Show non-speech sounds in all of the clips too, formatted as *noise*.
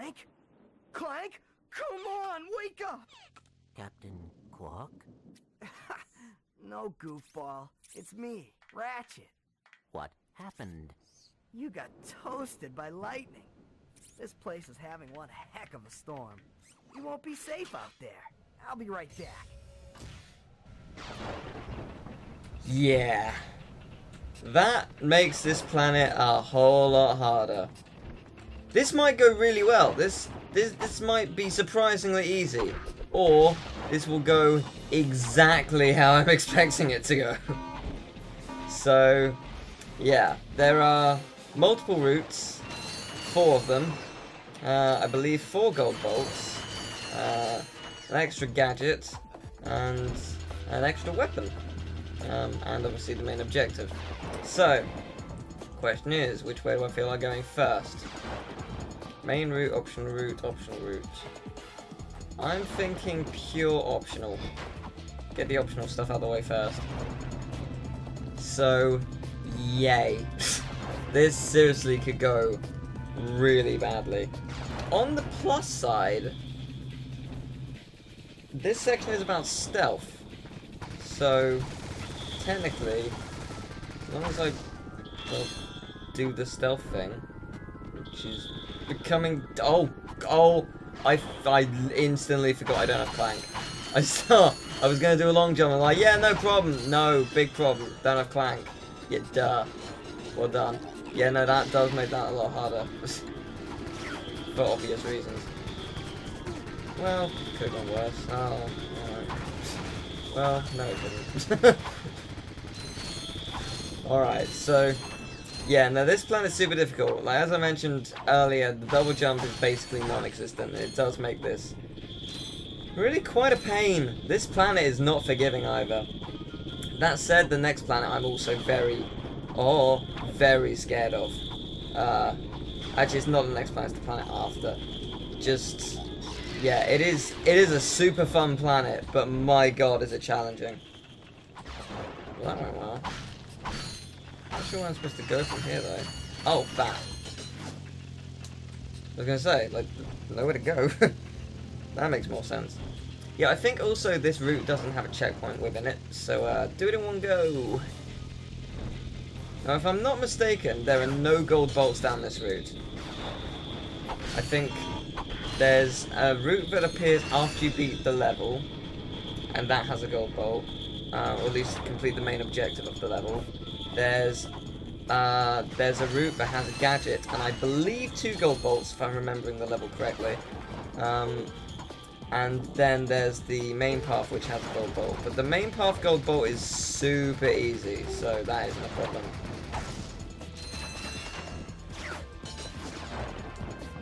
Clank? Clank? Come on, wake up! Captain Quark? *laughs* no, goofball. It's me, Ratchet. What happened? You got toasted by lightning. This place is having one heck of a storm. You won't be safe out there. I'll be right back. Yeah. That makes this planet a whole lot harder. This might go really well. This this this might be surprisingly easy. Or this will go exactly how I'm *laughs* expecting it to go. so yeah, there are multiple routes, four of them. Uh, I believe four gold bolts, uh, an extra gadget, and an extra weapon. Um, and obviously the main objective. So, question is, which way do I feel like going first? Main route, optional route, optional route. I'm thinking pure optional. Get the optional stuff out of the way first. So, yay. *laughs* this seriously could go really badly. On the plus side, this section is about stealth. So, technically, as long as I well, do the stealth thing, which is becoming... Oh, oh, I, I instantly forgot I don't have Clank. *laughs* I saw, I was going to do a long jump, I'm like, yeah, no problem. No, big problem, don't have Clank. Yeah, duh. Well done. Yeah, no, that does make that a lot harder. *laughs* For obvious reasons. Well, could have gone worse. Oh, alright. *laughs* Well, no it didn't. Alright, so... Yeah, now this plan is super difficult. Like, as I mentioned earlier, the double jump is basically non-existent. It does make this really quite a pain. This planet is not forgiving either. That said, the next planet I'm also very, oh, very scared of. Uh, actually, it's not the next planet, it's the planet after. Just, yeah, it is, it is a super fun planet, but my god, is it challenging. Well. Not sure where I'm supposed to go from here, though. Oh, that. I was gonna say, like, nowhere to go. *laughs* that makes more sense. Yeah, I think also this route doesn't have a checkpoint within it, so uh, do it in one go. Now, if I'm not mistaken, there are no gold bolts down this route. I think there's a route that appears after you beat the level, and that has a gold bolt, uh, or at least complete the main objective of the level. There's uh, there's a route that has a gadget, and I believe two gold bolts, if I'm remembering the level correctly. Um, and then there's the main path, which has a gold bolt. But the main path gold bolt is super easy, so that isn't a problem.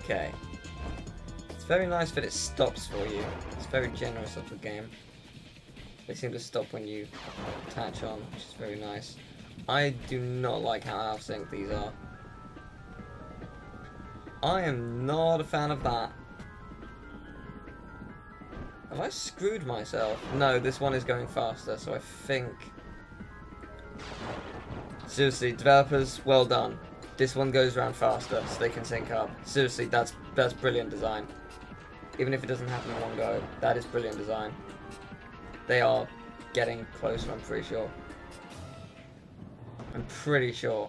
Okay. It's very nice that it stops for you. It's very generous of the game. They seem to stop when you attach on, which is very nice. I do not like how out sync these are. I am not a fan of that. Have I screwed myself? No, this one is going faster, so I think... Seriously, developers, well done. This one goes around faster, so they can sync up. Seriously, that's that's brilliant design. Even if it doesn't happen in one go, that is brilliant design. They are getting closer, I'm pretty sure. I'm pretty sure.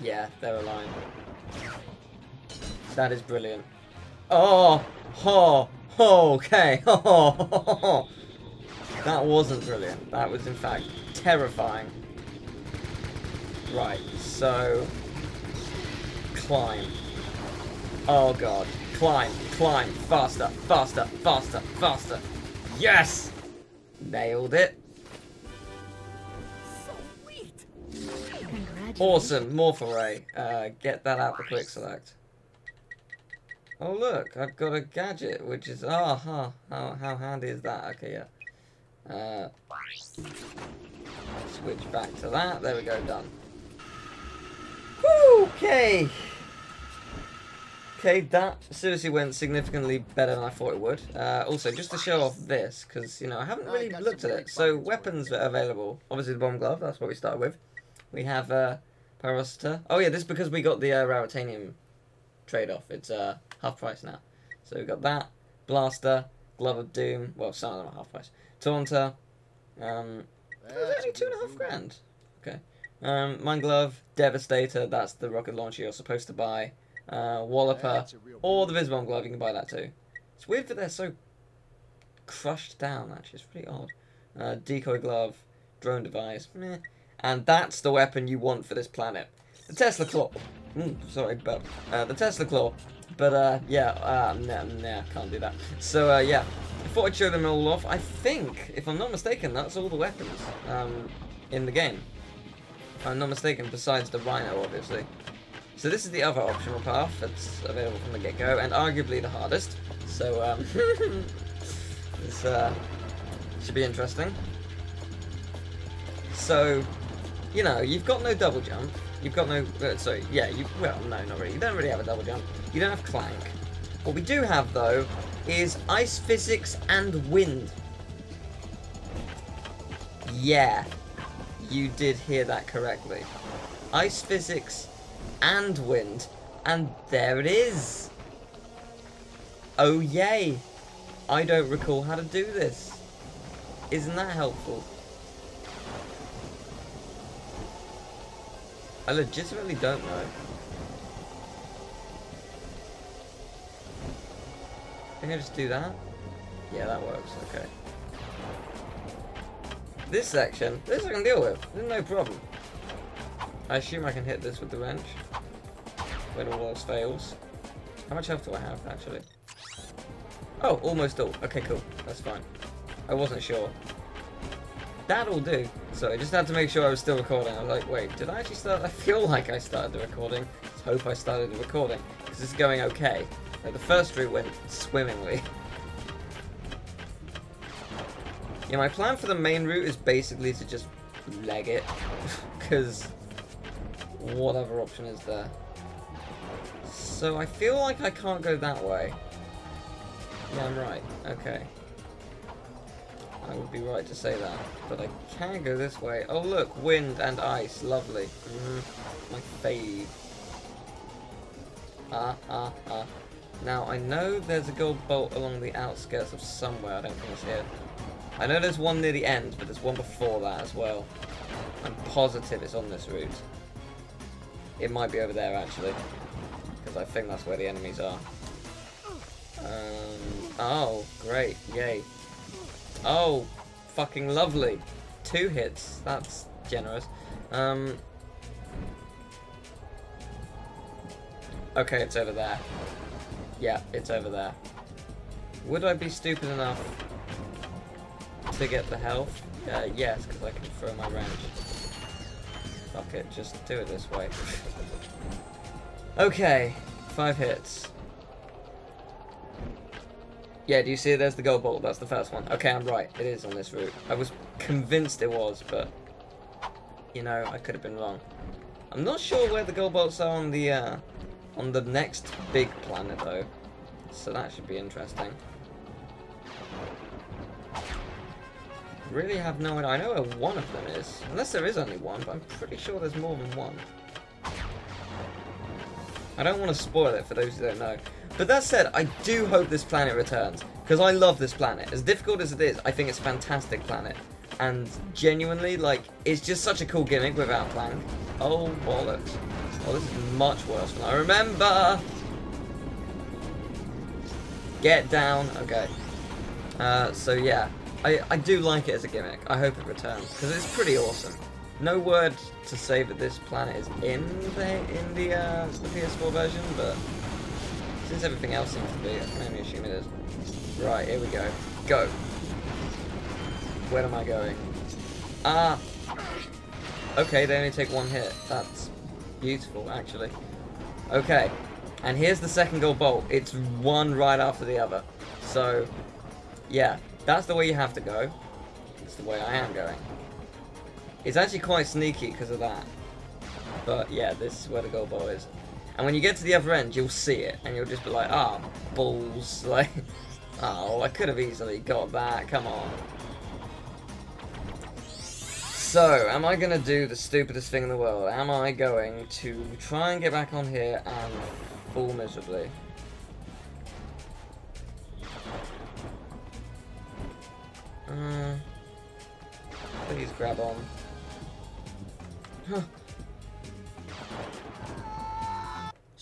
Yeah, they're aligned. That is brilliant. Oh, oh okay. *laughs* Oh, that wasn't brilliant. That was, in fact, terrifying. Right, so... Climb. Oh, God. Climb, climb. Faster, faster, faster, faster. Yes! Nailed it. Awesome, Morph Uh, get that out the quick select. Oh look, I've got a gadget, which is ah huh. How how handy is that? Okay, yeah. Uh, switch back to that. There we go, done. Woo, okay. Okay, that seriously went significantly better than I thought it would. Uh, also, just to show off this, because, you know, I haven't really looked at it. So, weapons that are available. Obviously, the bomb glove, that's what we started with. We have uh, Pyrocitor. Oh yeah, this is because we got the uh, Raritanium trade-off. It's uh, half price now. So we got that. Blaster. Glove of Doom. Well, some of them are half price. Taunter. Um, it was only two and a half grand. Okay. Um, Mine Glove, Devastator, that's the rocket launcher you're supposed to buy. Uh, Walloper, or the Visibomb Glove, you can buy that too. It's weird that they're so crushed down, actually. It's pretty odd. Uh, decoy Glove, Drone Device, meh. And that's the weapon you want for this planet. The Tesla Claw. Mm, sorry, but uh, the Tesla Claw. But uh, yeah, uh, nah, nah, can't do that. So uh, yeah, I thought I'd show them all off. I think, if I'm not mistaken, that's all the weapons um, in the game. If I'm not mistaken, besides the RYNO, obviously. So this is the other optional path that's available from the get-go, and arguably the hardest. So um, *laughs* this uh, should be interesting. So, you know, you've got no double jump. You've got no, uh, sorry, yeah, you, well, no, not really. You don't really have a double jump. You don't have clank. What we do have, though, is ice physics and wind. Yeah, you did hear that correctly. Ice physics and wind. And there it is. Oh yay. I don't recall how to do this. Isn't that helpful? I legitimately don't know. I think I just do that? Yeah, that works. Okay. This section, this I can deal with. There's no problem. I assume I can hit this with the wrench. When all else fails. How much health do I have, actually? Oh, almost all. Okay, cool. That's fine. I wasn't sure. That'll do. So I just had to make sure I was still recording. I was like, wait, did I actually start? I feel like I started the recording. Let's hope I started the recording. Because it's going okay. Like, the first route went swimmingly. yeah, my plan for the main route is basically to just leg it. *laughs* Because what other option is there? So I feel like I can't go that way. Yeah, I'm right. Okay. I would be right to say that. But I can go this way. Oh look, wind and ice. Lovely. Mm, my fave. Ah, ah, ah. Now, I know there's a gold bolt along the outskirts of somewhere. I don't think it's here. I know there's one near the end, but there's one before that as well. I'm positive it's on this route. It might be over there, actually. Because I think that's where the enemies are. Um, oh, great. Yay. Oh, fucking lovely. Two hits. That's generous. Um, okay, it's over there. Yeah, it's over there. Would I be stupid enough to get the health? Uh, yes, because I can throw my wrench. Fuck it, just do it this way. *laughs* okay, five hits. Yeah, do you see it? There's the gold bolt. That's the first one. Okay, I'm right. It is on this route. I was convinced it was, but... You know, I could have been wrong. I'm not sure where the gold bolts are on the, uh, on the next big planet, though. So that should be interesting. Really have no idea. I know where one of them is. Unless there is only one, but I'm pretty sure there's more than one. I don't want to spoil it for those who don't know. But that said, I do hope this planet returns. Because I love this planet. As difficult as it is, I think it's a fantastic planet. And genuinely, like, it's just such a cool gimmick without Clank. Oh, bollocks. Oh, this is much worse than I remember. Get down. Okay. Uh, so yeah, I, I do like it as a gimmick. I hope it returns because it's pretty awesome. No word to say that this planet is in the in the, uh, the PS4 version, but since everything else seems to be, I can only assume it is. Right, here we go. Go. Where am I going? Ah. Okay, they only take one hit. That's beautiful, actually. Okay, and here's the second gold bolt. It's one right after the other. So, yeah, that's the way you have to go. It's the way I am going. It's actually quite sneaky because of that. But yeah, this is where the gold bolt is. And when you get to the other end, you'll see it, and you'll just be like, ah, oh, balls. *laughs* Like, oh, I could have easily got that. Come on. So, am I gonna do the stupidest thing in the world? Am I going to try and get back on here and fall miserably? Uh, please grab on. Huh.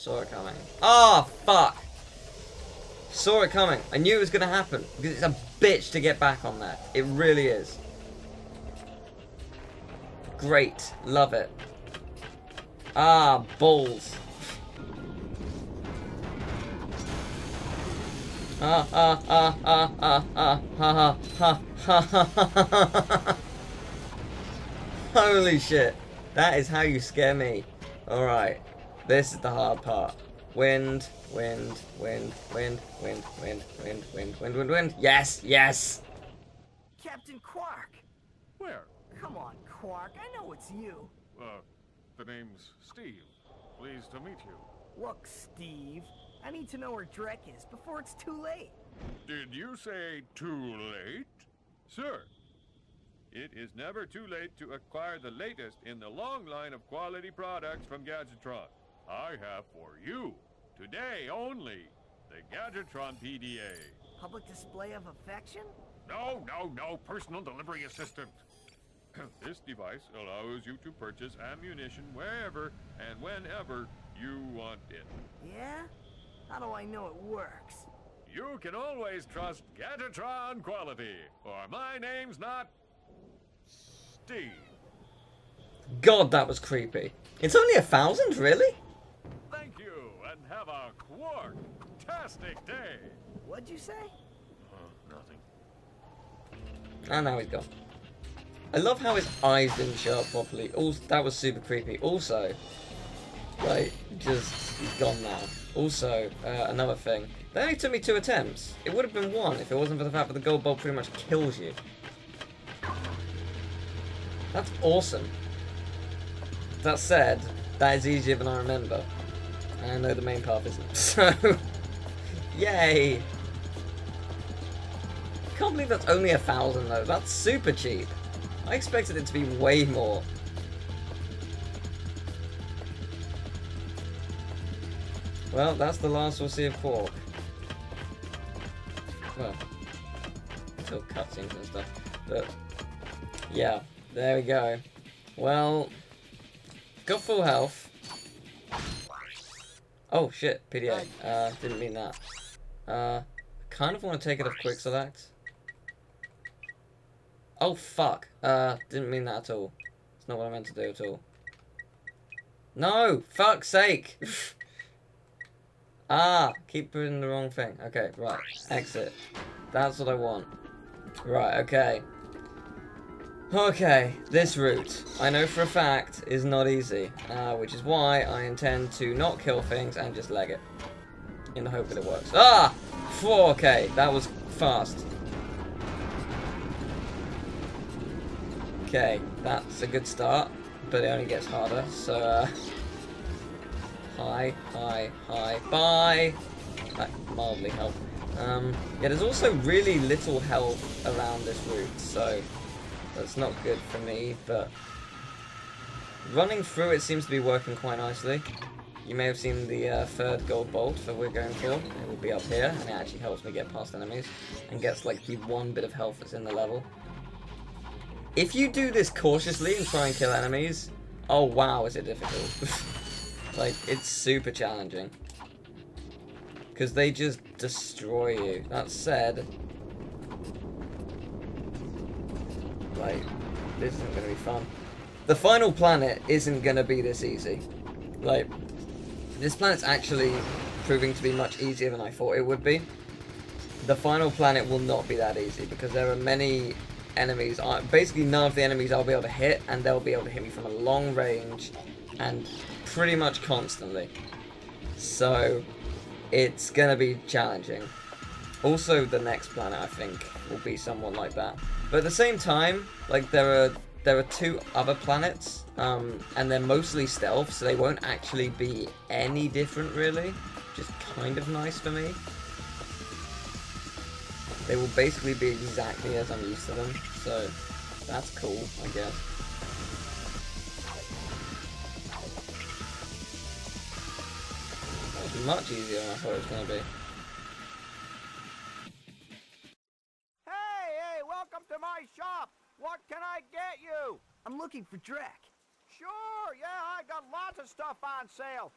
Saw it coming. Ah, oh, fuck! Saw it coming. I knew it was gonna happen. Because it's a bitch to get back on that. It really is. Great. Love it. Ah, balls. Ah, ah, ah, ah, ah, ah, ha, ha, ha, ha, ha, Holy shit. That is how you scare me. Alright. This is the hard part. Wind, wind, wind, wind, wind, wind, wind, wind, wind, wind, wind. Yes, yes! Captain Quark! Where? Come on, Quark. I know it's you. Uh, the name's Steve. Pleased to meet you. Look, Steve. I need to know where Drek is before it's too late. Did you say too late? Sir, it is never too late to acquire the latest in the long line of quality products from Gadgetron. I have for you, today only, the Gadgetron PDA. Public display of affection? No, no, no, personal delivery assistant. *clears throat* this device allows you to purchase ammunition wherever and whenever you want it. Yeah? How do I know it works? You can always trust Gadgetron quality, or my name's not... Steve. God, that was creepy. It's only a thousand, really? Thank you, and have a quark-tastic day. What'd you say? Uh, nothing. And now he's gone. I love how his eyes didn't show up properly. Also, that was super creepy. Also, like, just, he's gone now. Also, uh, another thing. That only took me two attempts. It would have been one if it wasn't for the fact that the gold bolt pretty much kills you. That's awesome. That said, that is easier than I remember. I know the main path isn't. *laughs* So, yay! can't believe that's only a thousand though. That's super cheap. I expected it to be way more. Well, that's the last we'll see of Quark. Well, until cutscenes and stuff. But, yeah, there we go. Well, got full health. Oh, shit, PDA. Uh, didn't mean that. Uh, kind of want to take it off quick select. Oh, fuck. Uh, didn't mean that at all. It's not what I meant to do at all. No! Fuck's sake! *laughs* ah! Keep putting the wrong thing. Okay, right. Exit. That's what I want. Right, okay. Okay, this route, I know for a fact, is not easy, uh, which is why I intend to not kill things and just leg it. In the hope that it works. Ah! 4K, that was fast. Okay, that's a good start, but it only gets harder, so, uh, Hi, hi, hi, bye! That mildly help. Um, yeah, there's also really little health around this route, so that's not good for me, but running through it seems to be working quite nicely. You may have seen the uh, third gold bolt that we're going for. It will be up here, and it actually helps me get past enemies, and gets like the one bit of health that's in the level. If you do this cautiously and try and kill enemies, oh wow, is it difficult. *laughs* like, it's super challenging. Because they just destroy you. That said, like, this isn't going to be fun. The final planet isn't going to be this easy. Like, this planet's actually proving to be much easier than I thought it would be. The final planet will not be that easy because there are many enemies, basically none of the enemies I'll be able to hit, and they'll be able to hit me from a long range, and pretty much constantly. So, it's gonna be challenging. Also, the next planet, I think, will be somewhat like that. But at the same time, like there are there are two other planets, um, and they're mostly stealth, so they won't actually be any different really, which is kind of nice for me. They will basically be exactly as I'm used to them, so that's cool, I guess. That was much easier than I thought it was going to be. I'm looking for Drek. Sure, yeah, I got lots of stuff on sale.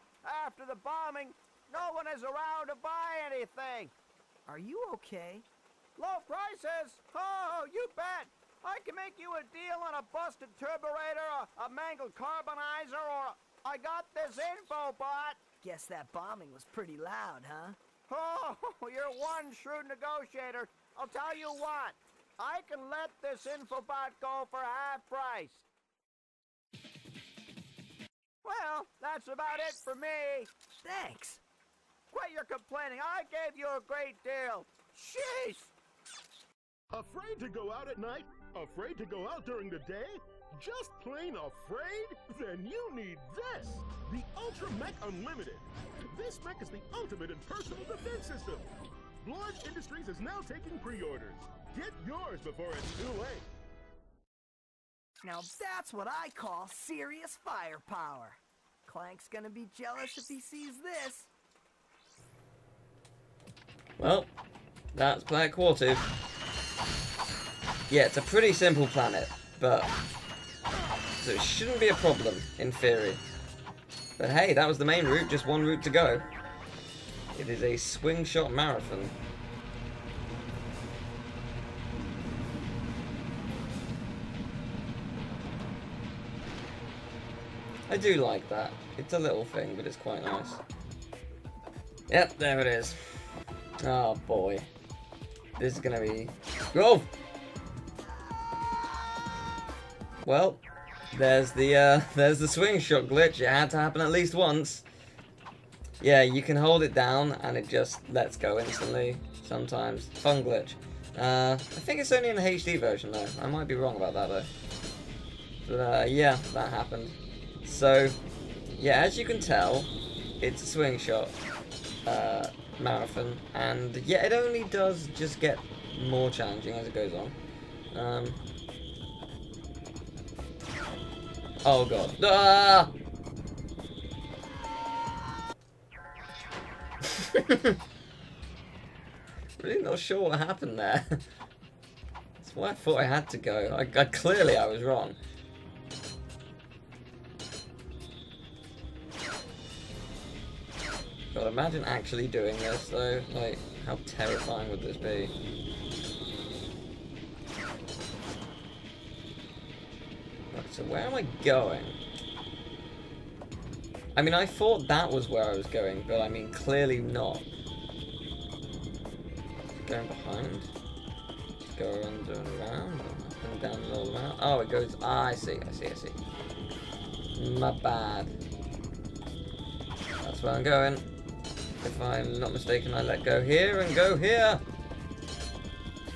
After the bombing, no one is around to buy anything. Are you okay? Low prices? Oh, you bet. I can make you a deal on a busted turburator, a, a mangled carbonizer, or a, I got this info bot. Guess that bombing was pretty loud, huh? Oh, you're one shrewd negotiator. I'll tell you what. I can let this infobot go for half price. Well, that's about it for me. Thanks. Quit your complaining. I gave you a great deal. Jeez. Afraid to go out at night? Afraid to go out during the day? Just plain afraid? Then you need this! The Ultra Mech Unlimited. This mech is the ultimate in personal defense system. Blorge Industries is now taking pre-orders. Get yours before it's too late. Now that's what I call serious firepower. Clank's gonna be jealous if he sees this. Well, that's Planet Quartu. Yeah, it's a pretty simple planet, but... So it shouldn't be a problem, in theory. But hey, that was the main route, just one route to go. It is a swing shot marathon. I do like that. It's a little thing, but it's quite nice. Yep, there it is. Oh boy. This is gonna be... Go! Well, there's the, uh, *laughs* there's the swing shot glitch. It had to happen at least once. Yeah, you can hold it down and it just lets go instantly sometimes. Fun glitch. Uh, I think it's only in the HD version though. I might be wrong about that though. But uh, yeah, that happened. So, yeah, as you can tell, it's a swing shot uh, marathon, and yeah, it only does just get more challenging as it goes on. Um, oh god. Ah! *laughs* really not sure what happened there. *laughs* That's why I thought I had to go. I, I clearly I was wrong. God, imagine actually doing this though. Like, how terrifying would this be? Right, so where am I going? I mean, I thought that was where I was going, but I mean, clearly not. Going behind. Go under and around, up and down and all around. Oh, it goes. Ah, I see, I see, I see. My bad. That's where I'm going. If I'm not mistaken, I let go here and go here.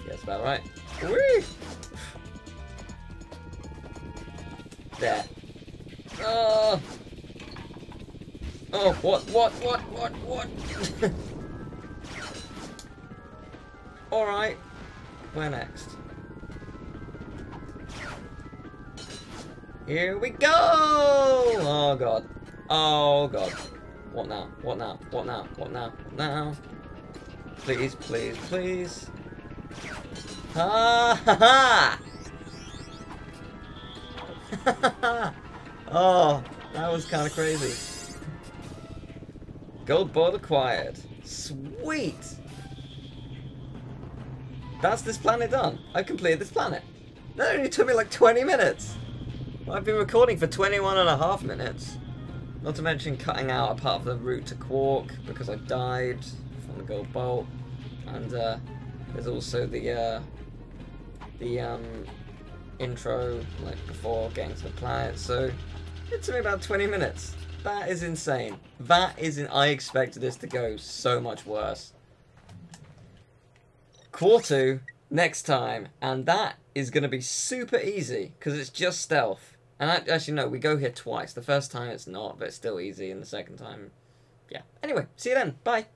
That's about right. Whee! There. Oh! Oh, what, what, what, what, what? *laughs* Alright. Where next? Here we go! Oh, God. Oh, God. What now? What now? What now? What now? What now? Please, please, please. Ha ha ha! *laughs* oh, that was kind of crazy. Gold bolt acquired. Sweet! That's this planet done. I've completed this planet. That only took me like 20 minutes. I've been recording for 21 and a half minutes. Not to mention cutting out a part of the route to Quark because I died from the gold bolt. And uh, there's also the uh, the um, intro like before getting to the planet. So it took me about 20 minutes. That is insane. That is in I expected this to go so much worse. Quartu next time, and that is going to be super easy because it's just stealth. And I, actually, no, we go here twice. The first time it's not, but it's still easy, and the second time, yeah. Anyway, see you then. Bye.